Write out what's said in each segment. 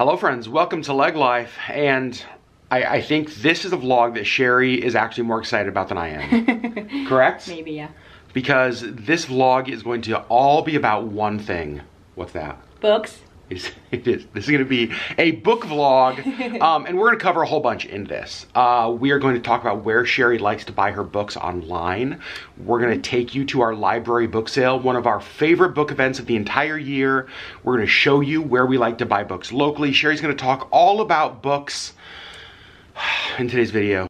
Hello friends, welcome to LeggLife, and I, I think this is a vlog that Sherri is actually more excited about than I am. Correct? Maybe, yeah. Because this vlog is going to all be about one thing. What's that? Books. It's, it is. This is going to be a book vlog, um, and we're going to cover a whole bunch in this. Uh, we are going to talk about where Sherri likes to buy her books online. We're going to take you to our library book sale, one of our favorite book events of the entire year. We're going to show you where we like to buy books locally. Sherri's going to talk all about books in today's video.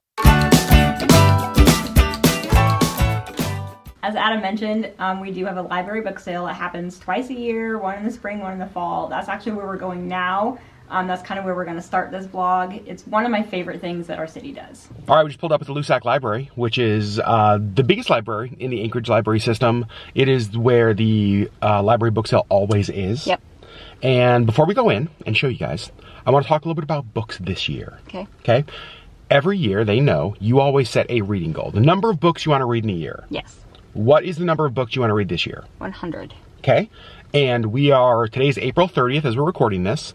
As Adam mentioned, um, we do have a library book sale. It happens twice a year, one in the spring, one in the fall. That's actually where we're going now. Um, that's kind of where we're going to start this vlog. It's one of my favorite things that our city does. All right, we just pulled up at the Loussac Library, which is uh, the biggest library in the Anchorage library system. It is where the uh, library book sale always is. Yep. And before we go in and show you guys, I want to talk a little bit about books this year. Okay. Okay. Every year, they know you always set a reading goal. The number of books you want to read in a year. Yes. What is the number of books you want to read this year? 100. Okay. And we are, today's April 30th as we're recording this.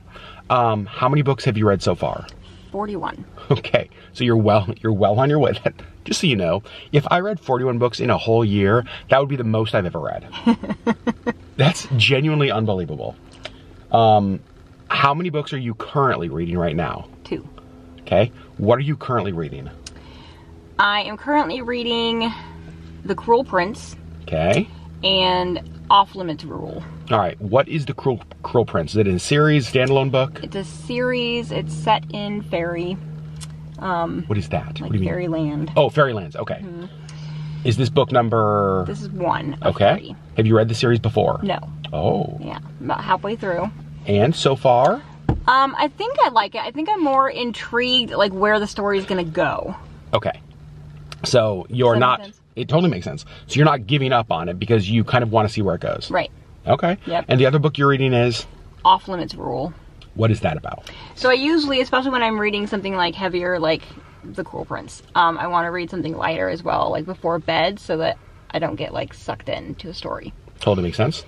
Um, how many books have you read so far? 41. Okay. So you're well, you're well on your way. Just so you know, if I read 41 books in a whole year, that would be the most I've ever read. That's genuinely unbelievable. Um, how many books are you currently reading right now? Two. Okay. What are you currently reading? I am currently reading The Cruel Prince Okay. and Off Limits Rule. All right. What is the Cruel, Cruel Prince? Is it in a series, standalone book? It's a series. It's set in fairy, Um, What is that? like what do you mean? fairyland. Oh, Fairylands. Okay. Is this book number? This is one okay. three. Have you read the series before? No. Oh. Yeah, about halfway through. And so far? Um, I think I like it. I think I'm more intrigued, like where the story is gonna go. Okay. So you're Does that make not. sense? It totally makes sense. So you're not giving up on it because you kind of want to see where it goes. Right. Okay. Yep. And the other book you're reading is Off limits rule. what is that about? So I usually, especially when I'm reading something like heavier, like The Cruel Prince, um, I want to read something lighter as well, like before bed, so that I don't get like sucked into a story. Totally makes sense.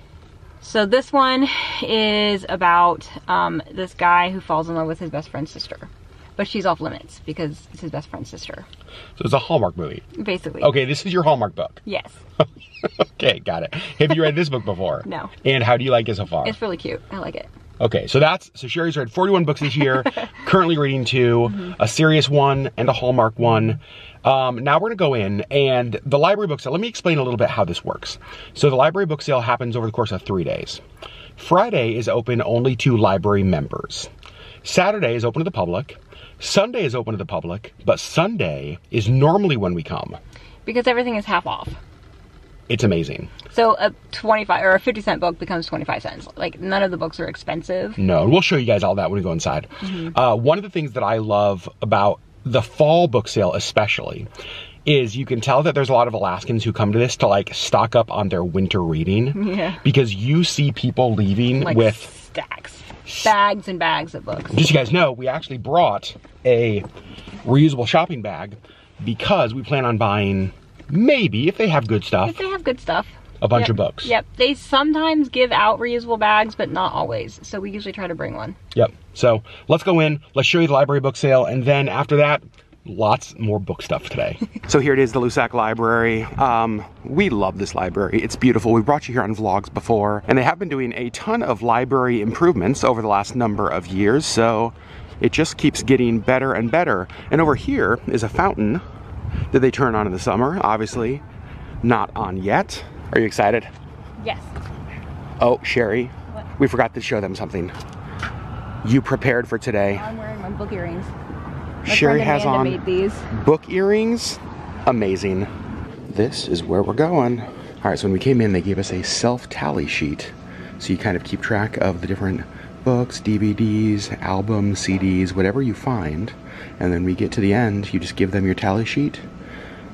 So this one is about um, this guy who falls in love with his best friend's sister, but she's off limits because it's his best friend's sister, So it's a Hallmark movie. basically. Okay, this is your Hallmark book. Yes, okay, got it. Have you read this book before? No. And how do you like it so far? it's really cute. I like it. Okay, so that's so Sherri's read 41 books this year, currently reading 2 a serious one and a Hallmark one. Um, now we're gonna go in and the library book sale. Let me explain a little bit how this works. So the library book sale happens over the course of three days. Friday is open only to library members. Saturday is open to the public. Sunday is open to the public, but Sunday is normally when we come. Because everything is half off. It's amazing. So a 25 or a 50 cent book becomes 25 cents. Like none of the books are expensive. No, and we'll show you guys all that when we go inside. Uh, one of the things that I love about the fall book sale, especially, is you can tell that there's a lot of Alaskans who come to this to like stock up on their winter reading. Yeah. Because you see people leaving Like with. stacks. Bags and bags of books. Just so you guys know, we actually brought a reusable shopping bag because we plan on buying maybe if they have good stuff, If they have good stuff. a bunch Yep. of books. Yep. They sometimes give out reusable bags, but not always. So we usually try to bring one. Yep. So let's go in, let's show you the library book sale, and then after that, lots more book stuff today. so here it is, the Loussac Library. Um, we love this library. It's beautiful. We brought you here on vlogs before, and they have been doing a ton of library improvements over the last number of years, so it just keeps getting better and better. And over here is a fountain that they turn on in the summer, obviously not on yet. Are you excited? Yes. Oh, Sherri, What? we forgot to show them something. You prepared for today. I'm wearing my book earrings. My Sherri has on book earrings. Amazing. This is where we're going. All right, so when we came in, they gave us a self tally sheet. So you kind of keep track of the different books, DVDs, albums, CDs, whatever you find. And then we get to the end, you just give them your tally sheet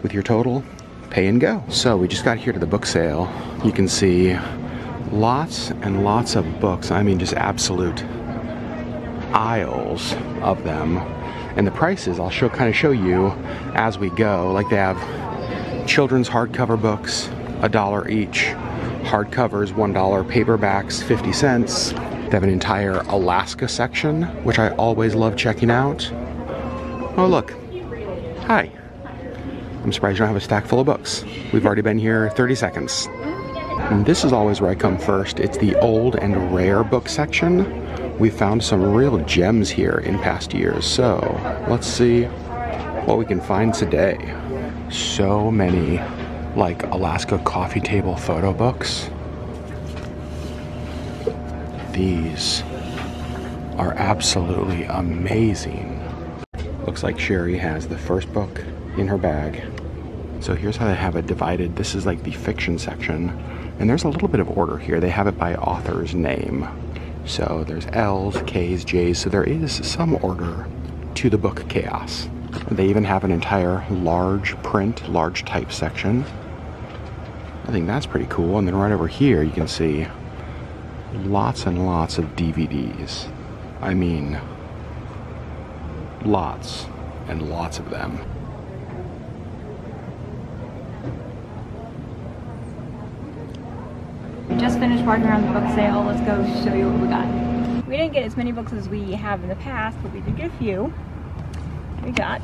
with your total, pay and go. So we just got here to the book sale. You can see lots and lots of books. I mean, just absolute aisles of them. And the prices I'll show kind of show you as we go. Like they have children's hardcover books, a dollar each. Hardcovers, one dollar. Paperbacks, 50 cents. They have an entire Alaska section, which I always love checking out. Oh, look. Hi. I'm surprised you don't have a stack full of books. We've already been here 30 seconds. And this is always where I come first. It's the old and rare book section. We found some real gems here in past years. So let's see what we can find today. So many like Alaska coffee table photo books. These are absolutely amazing. Looks like Sherri has the first book in her bag. So here's how they have it divided. This is like the fiction section. And there's a little bit of order here. They have it by author's name. So there's L's, K's, J's. So there is some order to the book chaos. They even have an entire large print, large type section. I think that's pretty cool. And then right over here, you can see lots and lots of DVDs. I mean, lots and lots of them. We just finished walking around the book sale. Let's go show you what we got. We didn't get as many books as we have in the past, but we did get a few. We got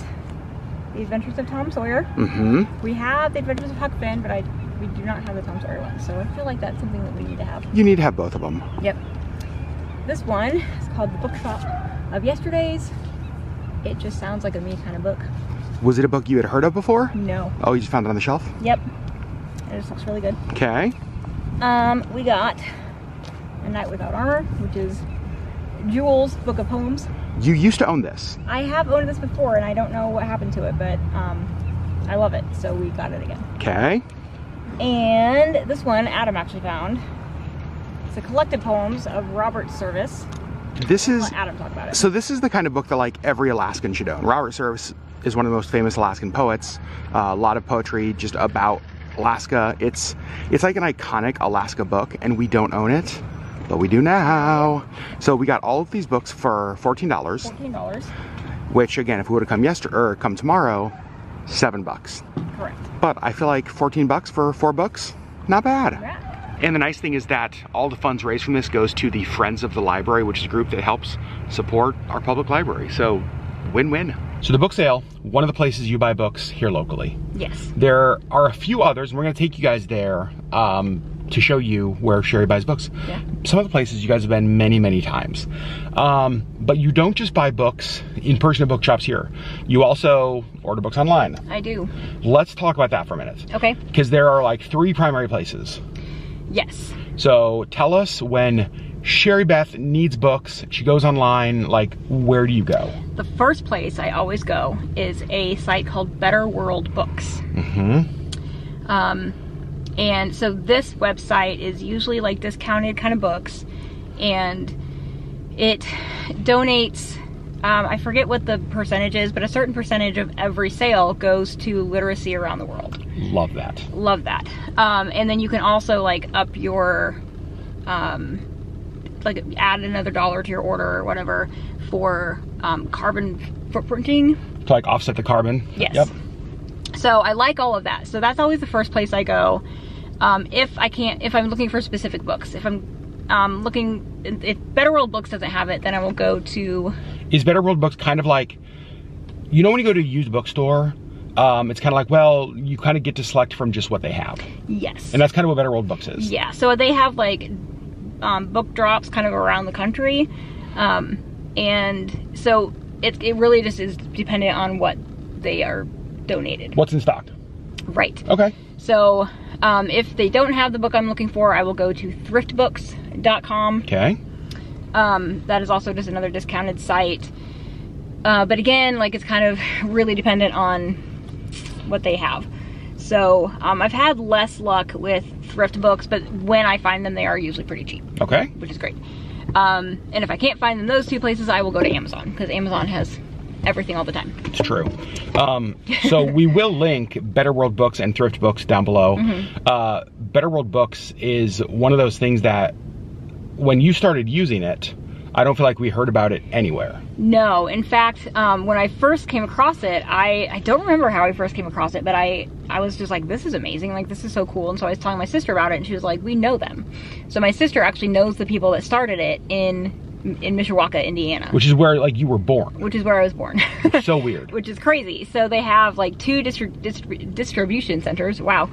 The Adventures of Tom Sawyer. Mm-hmm. We have The Adventures of Huck Finn, but I we do not have the Tom Sawyer one, so I feel like that's something that we need to have. You need to have both of them. Yep. This one is called The Bookshop of Yesterdays. It just sounds like a me kind of book. Was it a book you had heard of before? No. Oh, you just found it on the shelf? Yep. It just looks really good. Okay. Um, we got A Night Without Armor, which is Jewel's book of poems. You used to own this. I have owned this before and I don't know what happened to it, but um, I love it, so we got it again. Okay. And this one, Adam actually found. It's a collected poems of Robert Service. This is Let Adam talk about it. so this is the kind of book that like every Alaskan should own. Robert Service is one of the most famous Alaskan poets. Uh, a lot of poetry just about Alaska. It's it's like an iconic Alaska book, and we don't own it, but we do now. So we got all of these books for fourteen dollars, $14. which again, if we would have come yesterday or er, come tomorrow, seven bucks. Correct. But I feel like fourteen bucks for four books, not bad. Yeah. And the nice thing is that all the funds raised from this goes to the Friends of the Library, which is a group that helps support our public library. So, win-win. So the book sale, one of the places you buy books here locally. Yes. There are a few others, and we're going to take you guys there um, to show you where Sherri buys books. Yeah. Some of the places you guys have been many, many times. Um, but you don't just buy books in person at bookshops here. You also order books online. I do. Let's talk about that for a minute. Okay. Because there are like three primary places. Yes. So tell us when Sherri Beth needs books, she goes online, like where do you go? The first place I always go is a site called Better World Books. Mm-hmm. Um, and so this website is usually like discounted kind of books, and it donates. Um, I forget what the percentage is, but a certain percentage of every sale goes to literacy around the world. Love that. Love that. Um, and then you can also like up your, um, like add another dollar to your order or whatever for um, carbon footprinting. To like offset the carbon. Yes. Yep. So I like all of that. So that's always the first place I go. Um, if I can't, if I'm looking for specific books, if I'm um, looking, if Better World Books doesn't have it, then I will go to, Is Better World Books kind of like, you know when you go to a used bookstore, um, it's kind of like, well, you kind of get to select from just what they have. yes. And that's kind of what Better World Books is. Yeah, so they have like um, book drops kind of around the country. Um, and so it, it really just is dependent on what they are donated. What's in stock? Right. Okay. So um, if they don't have the book I'm looking for, I will go to thriftbooks.com. Okay. Um, that is also just another discounted site. Uh, but again, like it's kind of really dependent on what they have. So um, I've had less luck with thrift books, but when I find them, they are usually pretty cheap, Okay. which is great. Um, and if I can't find them those two places, I will go to Amazon because Amazon has everything all the time. It's true. Um, so we will link Better World Books and Thrift Books down below. Uh, Better World Books is one of those things that when you started using it, I don't feel like we heard about it anywhere. No, in fact, um, when I first came across it, I, I don't remember how I first came across it, but I, I was just like, this is amazing, like this is so cool. And so I was telling my sister about it and she was like, we know them. So my sister actually knows the people that started it in in Mishawaka, Indiana. Which is where like you were born. Which is where I was born. so weird. Which is crazy. So they have like two distri distri distribution centers. Wow.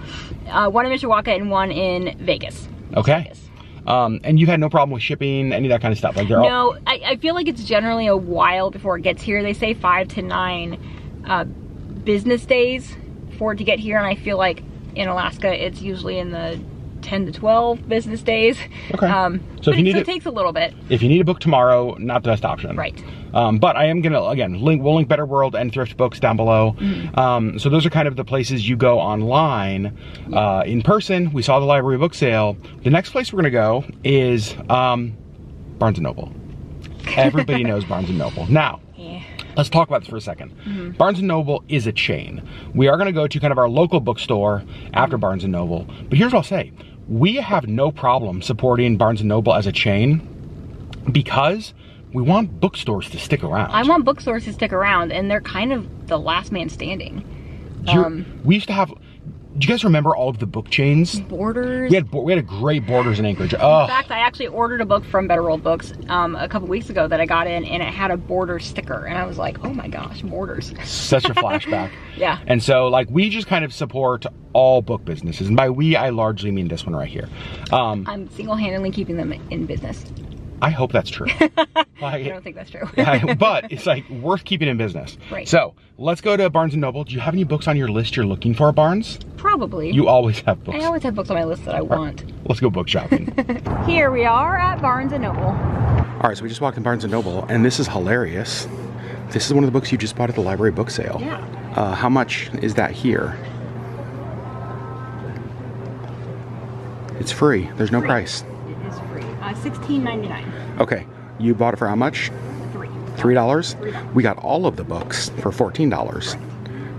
Uh, one in Mishawaka and one in Vegas. Okay. Vegas. Um, and you had no problem with shipping, any of that kind of stuff. Like they're no, all... I, I, feel like it's generally a while before it gets here. They say five to nine uh, business days for it to get here, and I feel like in Alaska it's usually in the 10 to 12 business days. Okay. Um, so if you it, need so it, it takes a little bit. If you need a book tomorrow, not the best option. Right. Um, but I am gonna again link. We'll link Better World and Thrift Books down below. Mm. Um, so those are kind of the places you go online. Uh, in person, we saw the library book sale. The next place we're gonna go is um, Barnes and Noble. Everybody knows Barnes and Noble. Now, let's talk about this for a 2nd mm -hmm. Barnes & Noble is a chain. We are gonna go to kind of our local bookstore after Barnes & Noble. But here's what I'll say. We have no problem supporting Barnes & Noble as a chain because we want bookstores to stick around. I want bookstores to stick around, and they're kind of the last man standing. Um, we used to have. Do you guys remember all of the book chains? Borders. We had we had a great Borders in Anchorage. Oh. In fact, I actually ordered a book from Better World Books um, a couple weeks ago that I got in, and it had a Borders sticker, and I was like, oh my gosh, Borders. Such a flashback. yeah. And so, like, we just kind of support all book businesses, and by we, I largely mean this one right here. Um, I'm single-handedly keeping them in business. I hope that's true. I don't think that's true. but it's like worth keeping in business. Right. So let's go to Barnes & Noble. Do you have any books on your list you're looking for, Barnes? Probably. You always have books. I always have books on my list that I want. Let's go book shopping. Here we are at Barnes & Noble. All right, so we just walked in Barnes & Noble, and this is hilarious. This is one of the books you just bought at the library book sale. Yeah. Uh, how much is that here? It's free. There's no free. price. It is free. Uh, $16.99. Okay. You bought it for how much? Three. Three dollars? We got all of the books for fourteen dollars.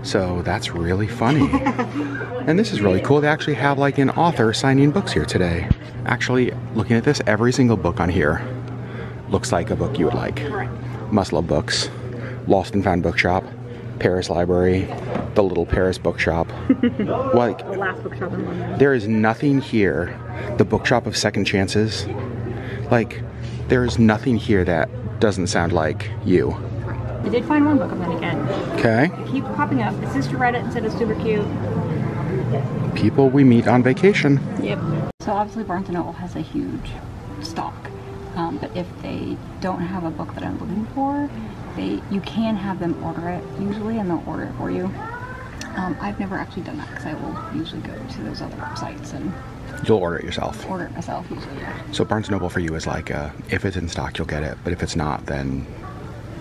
So that's really funny. and this is really cool. They actually have like an author signing books here today. Actually, looking at this, every single book on here looks like a book you would like. Right. Must Love Books, Lost and Found Bookshop, Paris Library, the Little Paris Bookshop. like, the last bookshop in London. There is nothing here. The Bookshop of Second Chances. Like, there is nothing here that doesn't sound like you. I did find one book I'm gonna get. Okay. Keep popping up. My sister read it and said it's super cute. People we meet on vacation. Yep. So obviously Barnes & Noble has a huge stock. Um, but if they don't have a book that I'm looking for, they you can have them order it usually and they'll order it for you. Um, I've never actually done that because I will usually go to those other websites and You'll order it yourself. Order it myself usually, yeah. So Barnes Noble for you is like, uh, if it's in stock, you'll get it, but if it's not, then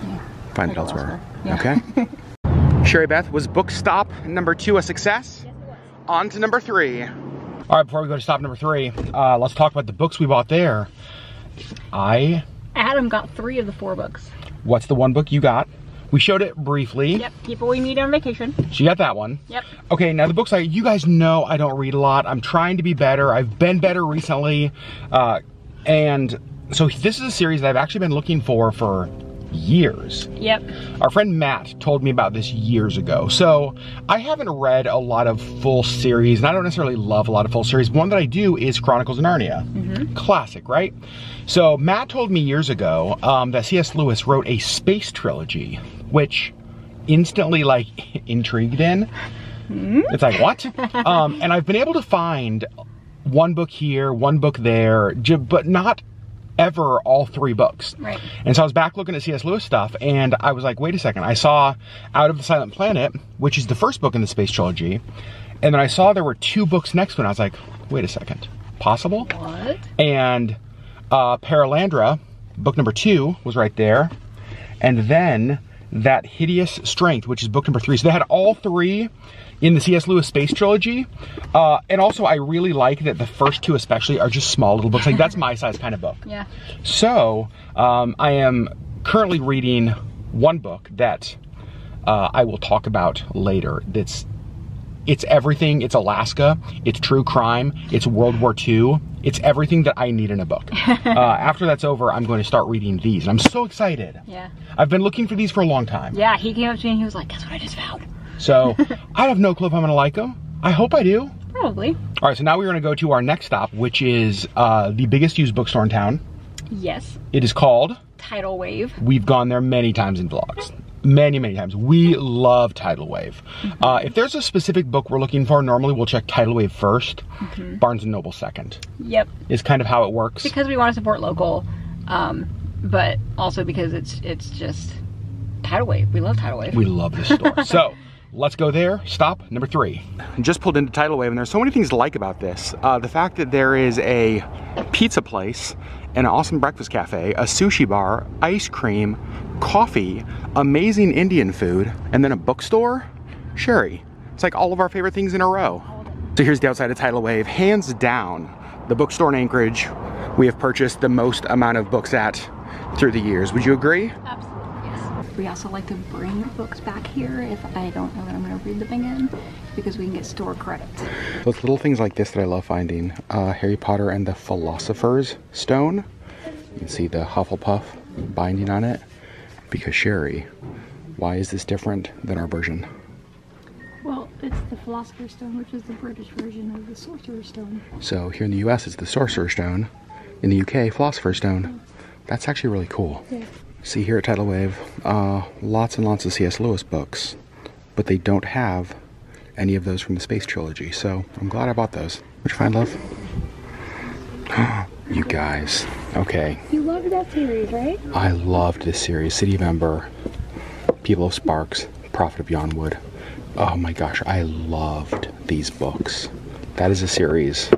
yeah. find it elsewhere. elsewhere. Yeah. Okay. Sherri Beth, was book stop number two a success? Yes, On to number three. All right, before we go to stop number three, uh, let's talk about the books we bought there. I. Adam got three of the four books. What's the one book you got? We showed it briefly. Yep, people we meet on vacation. She got that one. Yep. Okay, now the books I, you guys know I don't read a lot. I'm trying to be better. I've been better recently. Uh, and so this is a series that I've actually been looking for for years. Yep. Our friend Matt told me about this years ago. So I haven't read a lot of full series, and I don't necessarily love a lot of full series. One that I do is Chronicles of Narnia. Mm -hmm. Classic, right? So Matt told me years ago um, that C.S. Lewis wrote a space trilogy which instantly like intrigued in. Mm. It's like, what? um, and I've been able to find one book here, one book there, but not ever all three books. Right. And so I was back looking at C.S. Lewis stuff, and I was like, wait a second. I saw Out of the Silent Planet, which is the first book in the space trilogy, and then I saw there were two books next to it. I was like, wait a second. Possible? What? And uh, Perelandra, book number two, was right there. And then that Hideous Strength, which is book number three. So they had all three in the C.S. Lewis Space Trilogy. Uh, and also, I really like that the first two, especially, are just small little books. Like, that's my size kind of book. Yeah. So, um, I am currently reading one book that uh, I will talk about later that's It's everything. It's Alaska. It's true crime. It's World War II. It's everything that I need in a book. uh, after that's over, I'm going to start reading these. And I'm so excited. Yeah. I've been looking for these for a long time. Yeah, he came up to me and he was like, guess what I just found? So I have no clue if I'm going to like them. I hope I do. Probably. All right, so now we're going to go to our next stop, which is uh, the biggest used bookstore in town. Yes. It is called, Title Wave. we've gone there many times in vlogs. Many, many times. We love Title Wave. Mm-hmm. Uh, if there's a specific book we're looking for, normally we'll check Title Wave 1st Mm-hmm. Barnes & Noble second. Yep. Is kind of how it works. Because we want to support local, um, but also because it's it's just Title Wave. We love Title Wave. We love this store. so let's go there. Stop number three. Just pulled into Title Wave, and there's so many things to like about this. Uh, the fact that there is a pizza place, an awesome breakfast cafe, a sushi bar, ice cream, coffee, amazing Indian food, and then a bookstore. Sherri, it's like all of our favorite things in a row. So here's the outside of Title Wave. Hands down, the bookstore in Anchorage we have purchased the most amount of books at through the years. Would you agree? We also like to bring books back here if I don't know that I'm going to read them again because we can get store credit. So it's little things like this that I love finding. Uh, Harry Potter and the Philosopher's Stone. You can see the Hufflepuff binding on it. Because Sherri, why is this different than our version? Well, it's the Philosopher's Stone, which is the British version of the Sorcerer's Stone. So here in the US, it's the Sorcerer's Stone. In the UK, Philosopher's Stone. That's actually really cool. Yeah. See here at Title Wave, uh, lots and lots of C.S. Lewis books, but they don't have any of those from the Space Trilogy, so I'm glad I bought those. What'd you find, love? you guys. Okay, You loved that series, right? I loved this series City of Ember, People of Sparks, Prophet of Yonwood. Oh my gosh, I loved these books. That is a series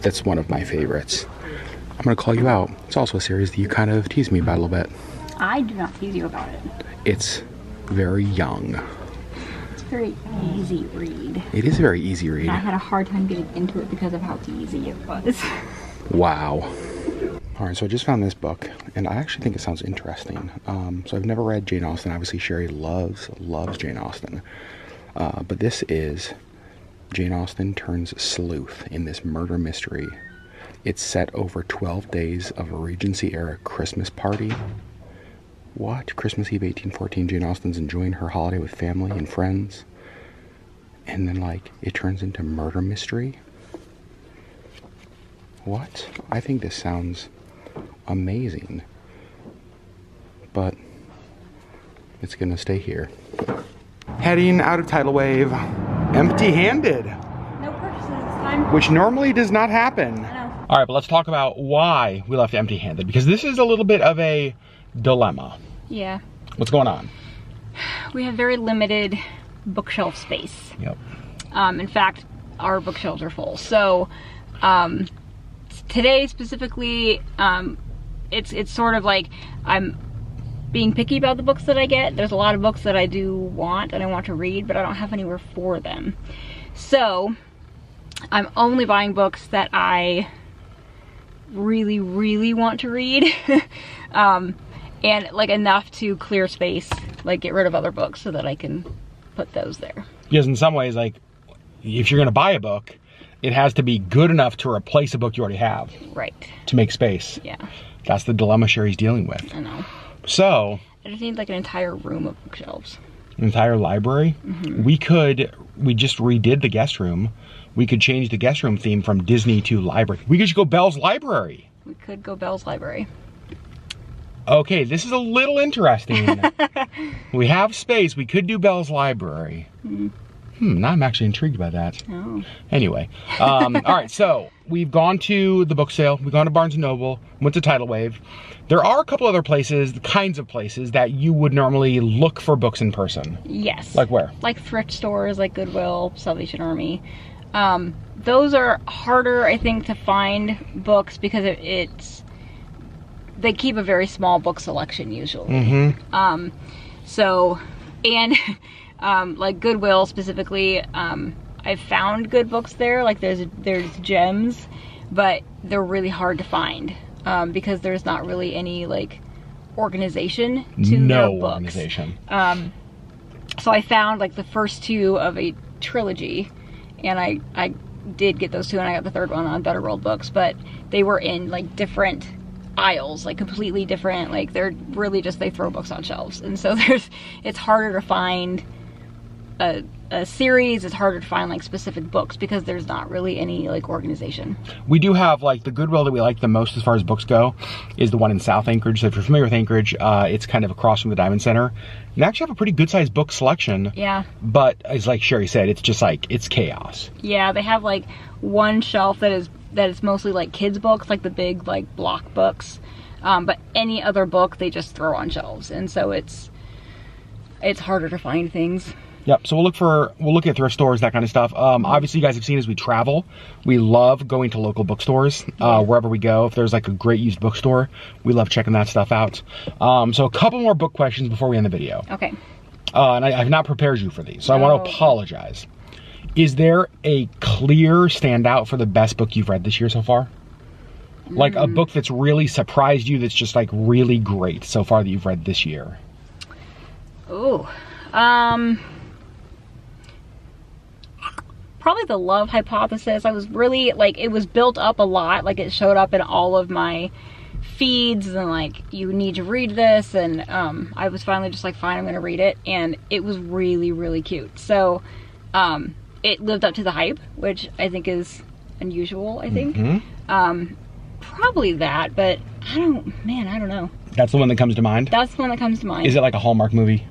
that's one of my favorites. I'm gonna call you out. It's also a series that you kind of tease me about a little bit. I do not tease you about it. It's very young. It's a very easy read. It is a very easy read. I had a hard time getting into it because of how easy it was. Wow. All right, so I just found this book, and I actually think it sounds interesting. Um, so I've never read Jane Austen. Obviously, Sherri loves loves Jane Austen, uh, but this is Jane Austen turns sleuth in this murder mystery. It's set over 12 days of a Regency era Christmas party. What? Christmas Eve 1814, Jane Austen's enjoying her holiday with family and friends. And then, like, it turns into murder mystery? What? I think this sounds amazing. But it's gonna stay here. Heading out of Title Wave, empty handed, no purchases this time. which normally does not happen. All right, but let's talk about why we left empty handed because this is a little bit of a dilemma. Yeah. What's going on? We have very limited bookshelf space. Yep. Um, in fact, our bookshelves are full. So um, today specifically, um, it's it's sort of like I'm being picky about the books that I get. There's a lot of books that I do want and I want to read, but I don't have anywhere for them. So I'm only buying books that I really, really want to read. um, and like enough to clear space, like get rid of other books so that I can put those there. Because in some ways, like, if you're gonna buy a book, it has to be good enough to replace a book you already have Right. to make space. Yeah, That's the dilemma Sherri's dealing with. I know. So, I just need like an entire room of bookshelves. an entire library. We could, we just redid the guest room. We could change the guest room theme from Disney to library. We could just go Belle's Library. We could go Belle's Library. Okay, this is a little interesting. we have space. We could do Belle's Library. Hmm, now I'm actually intrigued by that. Oh. Anyway, um, all right, so we've gone to the book sale, we've gone to Barnes & Noble, went to Title Wave. There are a couple other places, the kinds of places that you would normally look for books in person. Yes. Like where? Like thrift stores, like Goodwill, Salvation Army. Um, those are harder, I think, to find books because it, it's they keep a very small book selection usually. Mm-hmm. Um, so, and um, like Goodwill specifically, um, I've found good books there. Like there's there's gems, but they're really hard to find um, because there's not really any like organization to No their books. organization. Um, so I found like the first two of a trilogy, and I I did get those two, and I got the third one on Better World Books, but they were in like different aisles, like completely different. Like they're really just they throw books on shelves, and so there's it's harder to find a, a series. It's harder to find like specific books because there's not really any like organization. We do have like the Goodwill that we like the most as far as books go is the one in South Anchorage. So if you're familiar with Anchorage, uh, it's kind of across from the Diamond Center. You actually have a pretty good sized book selection. Yeah. But as like Sherri said, it's just like it's chaos. Yeah, they have like one shelf that is that is mostly like kids books, like the big like block books. Um, but any other book they just throw on shelves, and so it's it's harder to find things. Yep. So we'll look for we'll look at thrift stores, that kind of stuff. Um, obviously, you guys have seen as we travel, we love going to local bookstores uh, wherever we go. If there's like a great used bookstore, we love checking that stuff out. Um, so a couple more book questions before we end the video, Okay. uh, and I, I've not prepared you for these, so I want to apologize. Is there a clear standout for the best book you've read this year so far? Like a book that's really surprised you, that's just like really great so far that you've read this year. Oh, um, probably the love hypothesis. I was really like it was built up a lot. Like it showed up in all of my feeds and like you need to read this and um I was finally just like fine I'm gonna read it and it was really really cute so um it lived up to the hype which I think is unusual I think um probably that but I don't man I don't know That's the one that comes to mind. that's the one that comes to mind Is it like a Hallmark movie?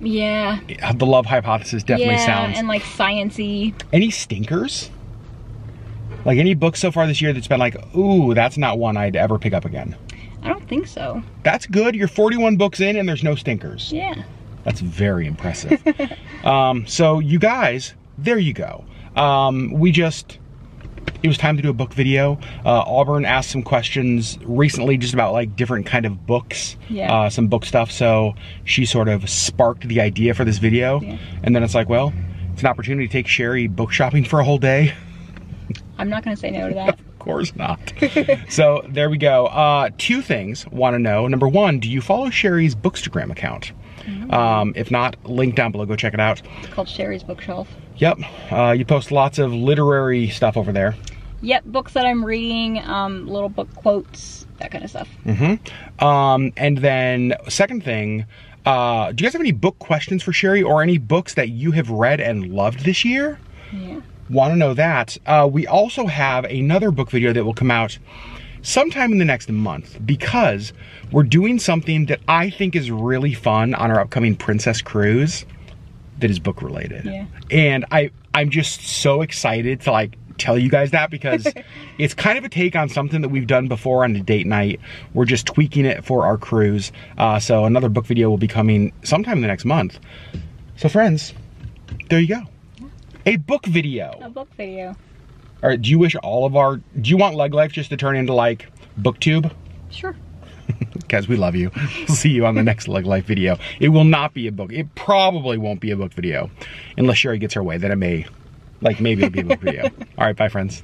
Yeah The love hypothesis definitely yeah, sounds. and like sciency. any stinkers? Like any book so far this year that's been like, ooh, that's not one I'd ever pick up again. I don't think so. That's good. You're 41 books in and there's no stinkers. Yeah. That's very impressive. um, so you guys, there you go. Um, we just, it was time to do a book video. Uh, Auburn asked some questions recently just about like different kind of books, Yeah. uh, some book stuff. So she sort of sparked the idea for this video. Yeah. And then it's like, well, it's an opportunity to take Sherri book shopping for a whole day. I'm not gonna say no to that. Of course not. so there we go. Uh, two things want to know. Number one, do you follow Sherri's Bookstagram account? Um, if not, link down below. Go check it out. It's called Sherri's Bookshelf. Yep. Uh, you post lots of literary stuff over there. Yep, books that I'm reading, um, little book quotes, that kind of stuff. Um, and then second thing, uh, do you guys have any book questions for Sherri or any books that you have read and loved this year? Yeah. want to know that. Uh, we also have another book video that will come out sometime in the next month because we're doing something that I think is really fun on our upcoming Princess Cruise that is book related. Yeah. And I I'm just so excited to like tell you guys that because it's kind of a take on something that we've done before on a date night. We're just tweaking it for our cruise. Uh, so another book video will be coming sometime in the next month. So friends, there you go. A book video. A book video. Or do you wish all of our do you want LeggLife just to turn into like booktube? Sure. Guys, we love you. See you on the next LeggLife video. It will not be a book. It probably won't be a book video. Unless Sherri gets her way, then it may like maybe it'll be a book video. All right, bye friends.